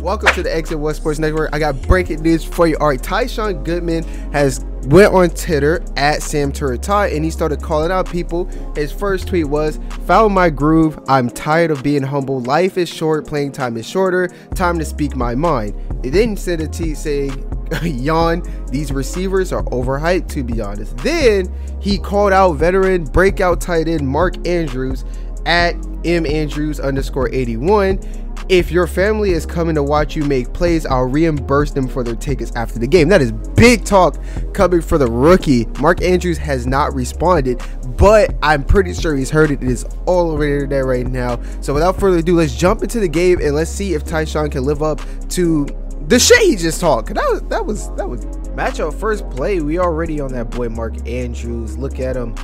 Welcome to the Exit One Sports Network. I got breaking news for you. All right, Tyshon Goodman has went on Twitter at Sam Turretai and he started calling out people. His first tweet was, "Found my groove. I'm tired of being humble. Life is short. Playing time is shorter. Time to speak my mind." He then sent a tweet saying, yawn these receivers are overhyped to be honest then he called out veteran breakout tight end mark andrews at m andrews underscore 81 if your family is coming to watch you make plays i'll reimburse them for their tickets after the game that is big talk coming for the rookie mark andrews has not responded but i'm pretty sure he's heard it it is all over the internet right now so without further ado let's jump into the game and let's see if tyshon can live up to the shit he just talked. That was that was that was matchup first play. We already on that boy Mark Andrews. Look at him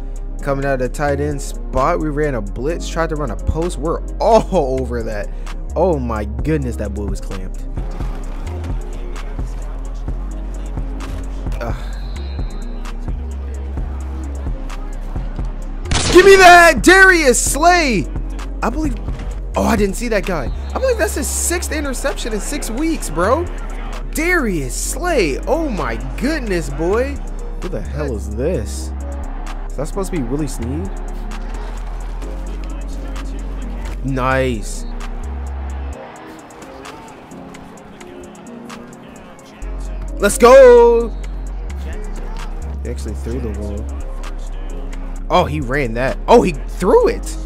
coming out of the tight end spot. We ran a blitz, tried to run a post. We're all over that. Oh my goodness, that boy was clamped. Ugh. Give me that Darius Slay. I believe Oh, I didn't see that guy. I believe that's his sixth interception in six weeks, bro. Darius Slay. Oh my goodness, boy. Who the hell is this? Is that supposed to be Willie Snead? Nice. Let's go. He actually threw the ball. Oh, he ran that. Oh, he threw it.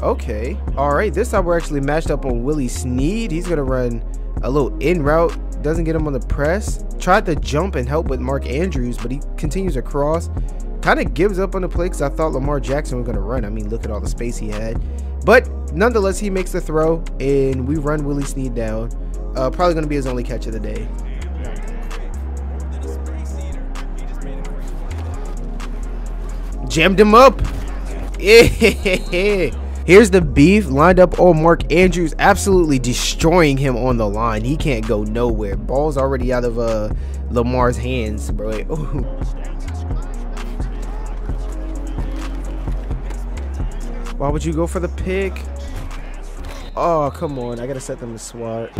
Okay. All right. This time we're actually matched up on Willie Snead. He's going to run a little in route. Doesn't get him on the press. Tried to jump and help with Mark Andrews, but he continues across. Kind of gives up on the play because I thought Lamar Jackson was going to run. I mean, look at all the space he had. But nonetheless, he makes the throw, and we run Willie Snead down. Uh, probably going to be his only catch of the day. Jammed him up. Here's the beef lined up on Mark Andrews, absolutely destroying him on the line. He can't go nowhere. Ball's already out of uh, Lamar's hands, bro. Why would you go for the pick? Oh, come on. I got to set them to SWAT.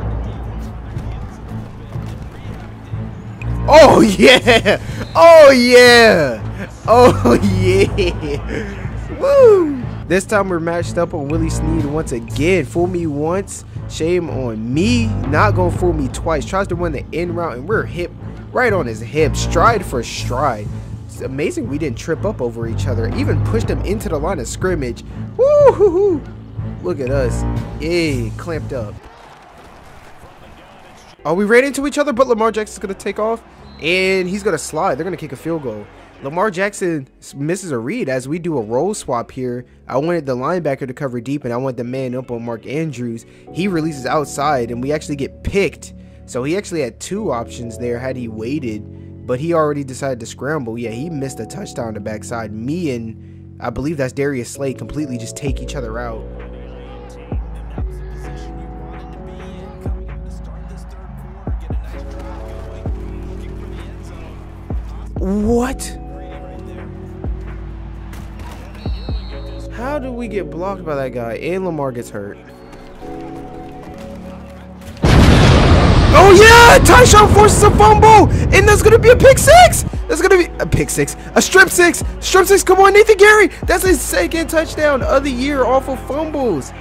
Oh, yeah. Oh, yeah. Oh, yeah. Woo. This time we're matched up on Willie Snead once again. Fool me once, shame on me. Not gonna fool me twice. Tries to run the in route and we're hip right on his hip, stride for stride. It's amazing we didn't trip up over each other. Even pushed him into the line of scrimmage. Woo hoo hoo. Look at us. Yay, clamped up. Oh, we ran into each other, but Lamar Jackson's gonna take off and he's gonna slide. They're gonna kick a field goal. Lamar Jackson misses a read as we do a role swap here. I wanted the linebacker to cover deep and I want the man up on Mark Andrews. He releases outside and we actually get picked. So he actually had two options there had he waited, but he already decided to scramble. Yeah, he missed a touchdown to backside. Me and I believe that's Darius Slay completely just take each other out. What? How do we get blocked by that guy and Lamar gets hurt? Oh yeah! Tyshon forces a fumble! And that's gonna be a pick six! That's gonna be a pick six. A strip six! Strip six, come on, Nathan Gerry! That's his second touchdown of the year off of fumbles.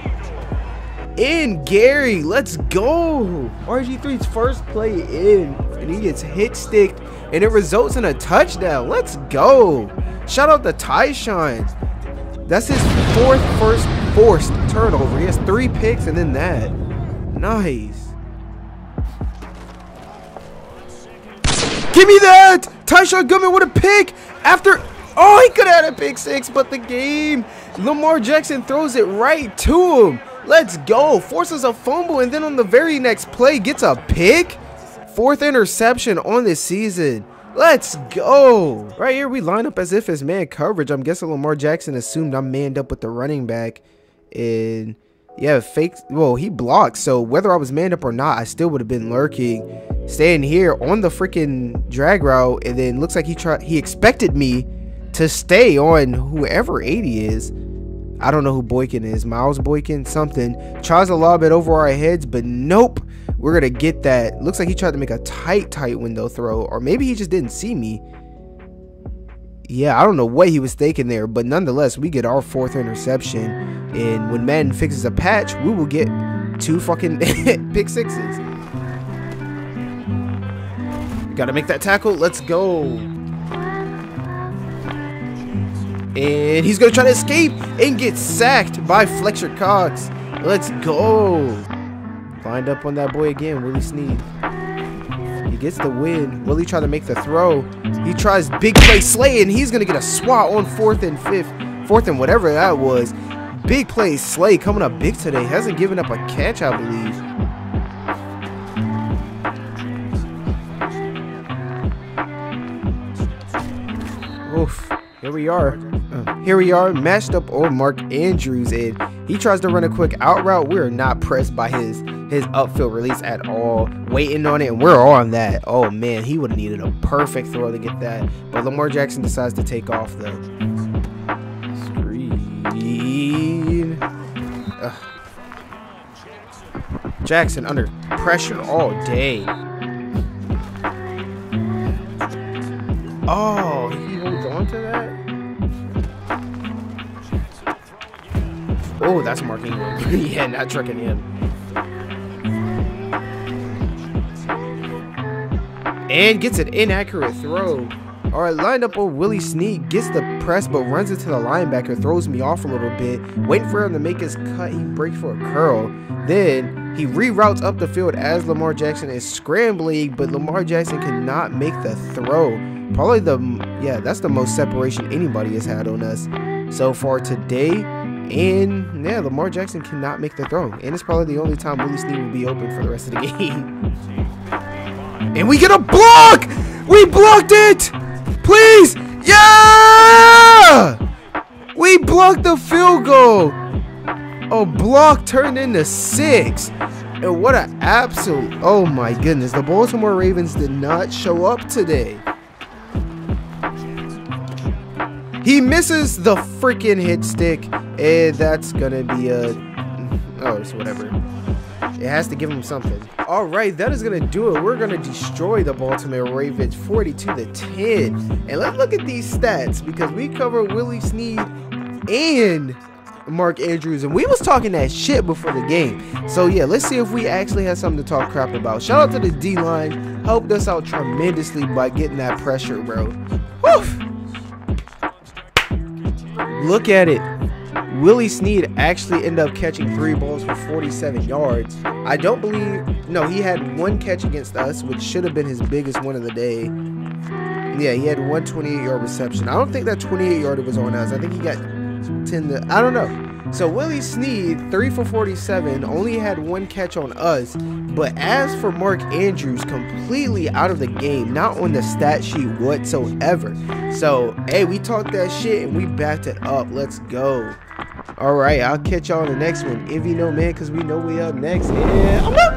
In Gerry, let's go! RG3's first play in, and he gets hit sticked, and it results in a touchdown. Let's go! Shout out to Tyshon. That's his fourth first forced turnover. He has three picks and then that. Nice. Give me that! Tyshon Goodman with a pick after. Oh, he could have had a pick six, but the game. Lamar Jackson throws it right to him. Let's go. Forces a fumble and then on the very next play gets a pick. Fourth interception on this season. Let's go. Right here, we line up as if it's man coverage. I'm guessing Lamar Jackson assumed I'm manned up with the running back. And yeah, fake. Well, he blocked. So whether I was manned up or not, I still would have been lurking. Staying here on the freaking drag route. And then looks like he tried. He expected me to stay on whoever 80 is. I don't know who Boykin is. Miles Boykin, something. Tries to lob it over our heads, but nope. We're going to get that. Looks like he tried to make a tight, tight window throw. Or maybe he just didn't see me. Yeah, I don't know what he was thinking there. But nonetheless, we get our fourth interception. And when Madden fixes a patch, we will get two fucking pick sixes. Gotta make that tackle. Let's go. And he's to try to escape and get sacked by Fletcher Cox. Let's go. Lined up on that boy again, Willie Snead. He gets the win. Willie tried to make the throw. He tries big play Slay, and he's going to get a swat on fourth and fifth. Fourth and whatever that was. Big play Slay coming up big today. Hasn't given up a catch, I believe. Oof. Here we are. Uh, here we are, matched up on Mark Andrews, and he tries to run a quick out route. We're not pressed by his his upfield release at all. Waiting on it, and we're on that. Oh man, he would have needed a perfect throw to get that. But Lamar Jackson decides to take off the Screen. Ugh. Jackson under pressure all day. Oh, he holds on to that? Oh, that's marking. Yeah, not tricking him. And gets an inaccurate throw. All right, lined up on Willie Snead, gets the press, but runs into the linebacker, throws me off a little bit. Waiting for him to make his cut, he breaks for a curl. Then he reroutes up the field as Lamar Jackson is scrambling, but Lamar Jackson cannot make the throw. Probably the, yeah, that's the most separation anybody has had on us so far today. And yeah, Lamar Jackson cannot make the throw. And it's probably the only time Willie Snead will be open for the rest of the game. And we get a block! We blocked it! Please! Yeah! We blocked the field goal! A block turned into six. And what an absolute... Oh my goodness. The Baltimore Ravens did not show up today. He misses the freaking hit stick, and that's gonna be a oh, whatever. It has to give him something. All right, that is gonna do it. We're gonna destroy the Baltimore Ravens 42 to 10. And let's look at these stats because we covered Willie Snead and Mark Andrews, and we was talking that shit before the game. So yeah, let's see if we actually have something to talk crap about. Shout out to the D line, helped us out tremendously by getting that pressure, bro. Woof. Look at it. Willie Snead actually ended up catching three balls for 47 yards. I don't believe, no, he had one catch against us, which should have been his biggest one of the day. Yeah, he had one 28 yard reception. I don't think that 28 yarder was on us. I think he got 10 to, I don't know. So Willie Snead, 3 for 47, only had one catch on us. But as for Mark Andrews, completely out of the game, not on the stat sheet whatsoever. So, hey, we talked that shit and we backed it up. Let's go. All right, I'll catch y'all on the next one. If you know, man, because we know we up next. Yeah, I'm.